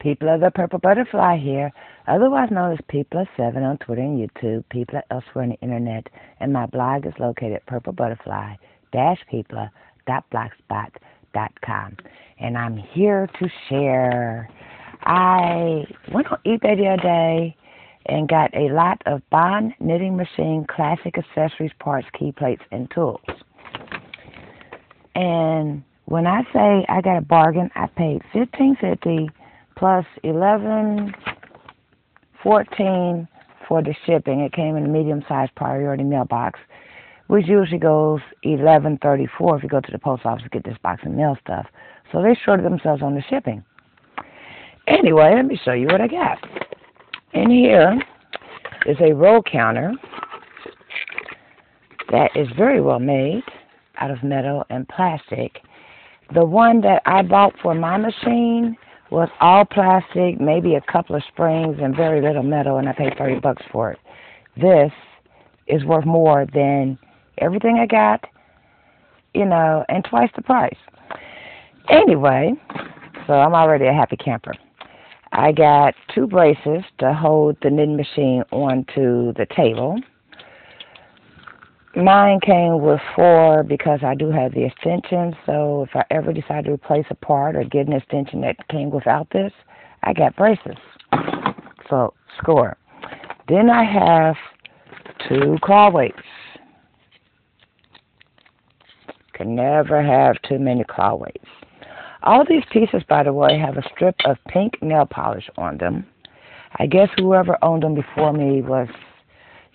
People of the Purple Butterfly here, otherwise known as PeepLa7 on Twitter and YouTube, Peepla elsewhere on the internet, and my blog is located at purplebutterfly-people.blogspot.com. And I'm here to share. I went on eBay the other day and got a lot of Bond Knitting Machine classic accessories, parts, key plates, and tools. And when I say I got a bargain, I paid fifteen fifty plus eleven fourteen for the shipping. It came in a medium sized priority mailbox, which usually goes eleven thirty four if you go to the post office to get this box of mail stuff. So they shorted themselves on the shipping. Anyway, let me show you what I got. In here is a row counter that is very well made out of metal and plastic. The one that I bought for my machine was all plastic, maybe a couple of springs and very little metal, and I paid 30 bucks for it. This is worth more than everything I got, you know, and twice the price. Anyway, so I'm already a happy camper. I got two braces to hold the knitting machine onto the table. Mine came with four because I do have the extension, so if I ever decide to replace a part or get an extension that came without this, I got braces. So, score. Then I have two claw weights. Can never have too many claw weights. All these pieces, by the way, have a strip of pink nail polish on them. I guess whoever owned them before me was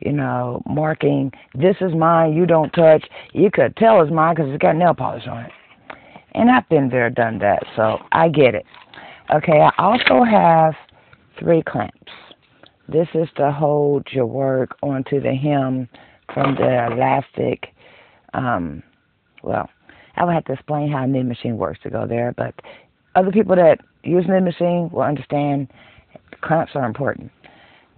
you know, marking, this is mine, you don't touch. You could tell it's mine because it's got nail polish on it. And I've been there, done that, so I get it. Okay, I also have three clamps. This is to hold your work onto the hem from the elastic. Um, well, I would have to explain how a knitting machine works to go there, but other people that use knitting machine will understand clamps are important.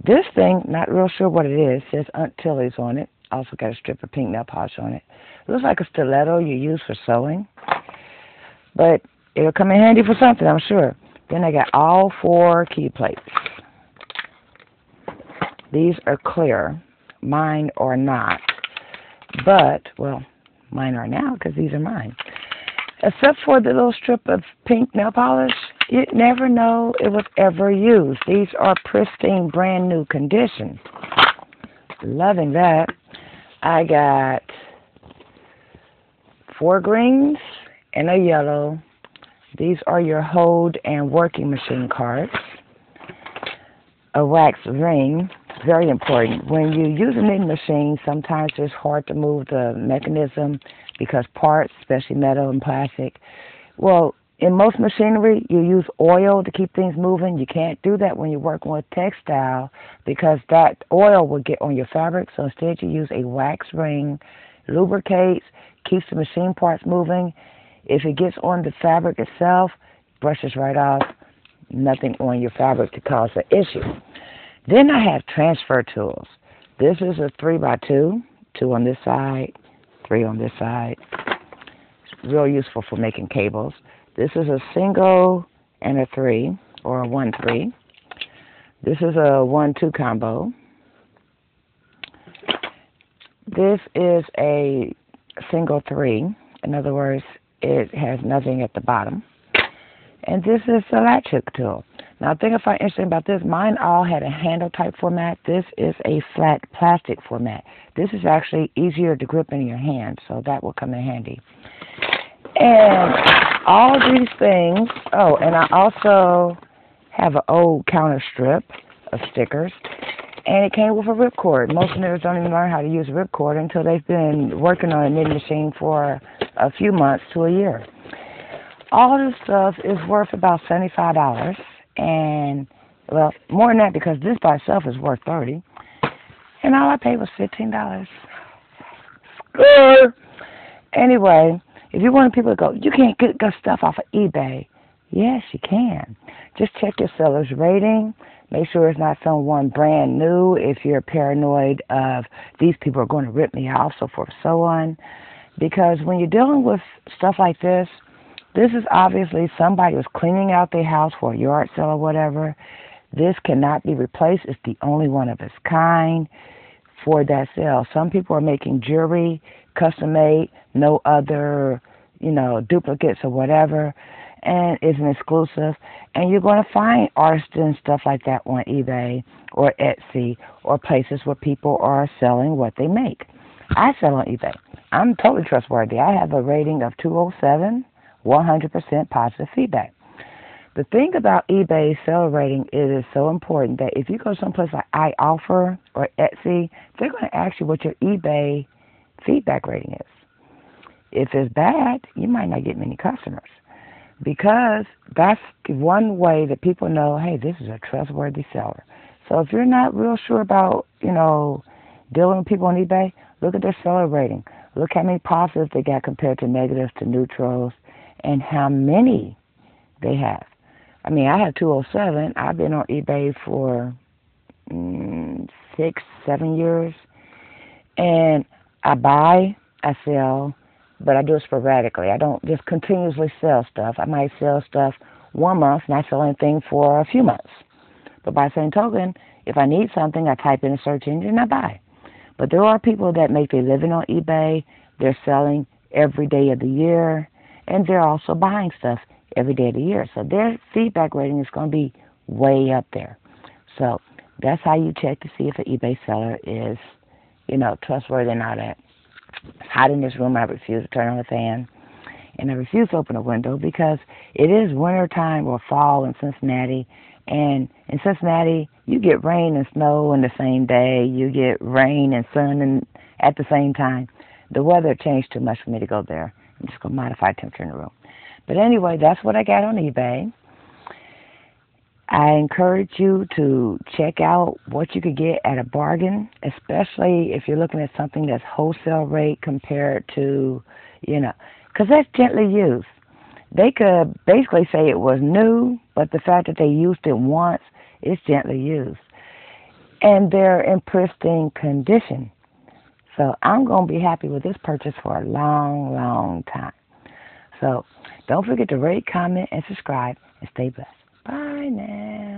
This thing, not real sure what it is, says Aunt Tilly's on it. Also got a strip of pink nail polish on it. it looks like a stiletto you use for sewing. But it'll come in handy for something, I'm sure. Then I got all four key plates. These are clear. Mine are not. But, well, mine are now because these are mine. Except for the little strip of pink nail polish, you never know it was ever used. These are pristine, brand new condition. Loving that. I got four greens and a yellow. These are your hold and working machine cards. A wax ring, very important. When you use a knitting machine, sometimes it's hard to move the mechanism because parts, especially metal and plastic, well, in most machinery, you use oil to keep things moving. You can't do that when you're working with textile because that oil will get on your fabric. So instead, you use a wax ring, lubricates, keeps the machine parts moving. If it gets on the fabric itself, brushes right off. Nothing on your fabric to cause an issue. Then I have transfer tools. This is a 3 by 2 two on this side, three on this side. It's real useful for making cables. This is a single and a three, or a one three. This is a one two combo. This is a single three. In other words, it has nothing at the bottom. And this is a latch hook tool. Now, I think I find interesting about this, mine all had a handle type format. This is a flat plastic format. This is actually easier to grip in your hand, so that will come in handy. And all these things, oh, and I also have an old counter strip of stickers, and it came with a ripcord. Most knitters don't even learn how to use a ripcord until they've been working on a knitting machine for a few months to a year. All this stuff is worth about $75 and well, more than that because this by itself is worth thirty, and all I paid was fifteen dollars. Anyway, if you want people to go, you can't get good stuff off of eBay. Yes, you can. Just check your seller's rating. Make sure it's not someone brand new. If you're paranoid of these people are going to rip me off, so forth, so on. Because when you're dealing with stuff like this, This is obviously somebody was cleaning out their house for a yard sale or whatever. This cannot be replaced. It's the only one of its kind for that sale. Some people are making jewelry, custom made, no other, you know, duplicates or whatever, and it's an exclusive. And you're going to find artists and stuff like that on eBay or Etsy or places where people are selling what they make. I sell on eBay. I'm totally trustworthy. I have a rating of 207, 100% positive feedback. The thing about eBay seller rating it is so important that if you go someplace like iOffer or Etsy, they're going to ask you what your eBay feedback rating is. If it's bad, you might not get many customers because that's one way that people know, hey, this is a trustworthy seller. So if you're not real sure about, you know, dealing with people on eBay, look at their seller rating. Look how many positives they got compared to negatives to neutrals and how many they have. I mean, I have 207. I've been on eBay for mm, six, seven years. And I buy, I sell, but I do it sporadically. I don't just continuously sell stuff. I might sell stuff one month, not sell anything for a few months. But by the same token, if I need something, I type in a search engine and I buy. But there are people that make their living on eBay. They're selling every day of the year, and they're also buying stuff every day of the year. So their feedback rating is going to be way up there. So that's how you check to see if an eBay seller is, you know, trustworthy and all that. hot in this room. I refuse to turn on the fan. And I refuse to open a window because it is winter time or fall in Cincinnati. And in Cincinnati, you get rain and snow in the same day. You get rain and sun and at the same time. The weather changed too much for me to go there. I'm just going to modify temperature in the room. But anyway, that's what I got on eBay. I encourage you to check out what you could get at a bargain, especially if you're looking at something that's wholesale rate compared to, you know, because that's gently used. They could basically say it was new, but the fact that they used it once, it's gently used. And they're in pristine condition. So I'm going to be happy with this purchase for a long, long time. So don't forget to rate, comment, and subscribe, and stay blessed. Bye now.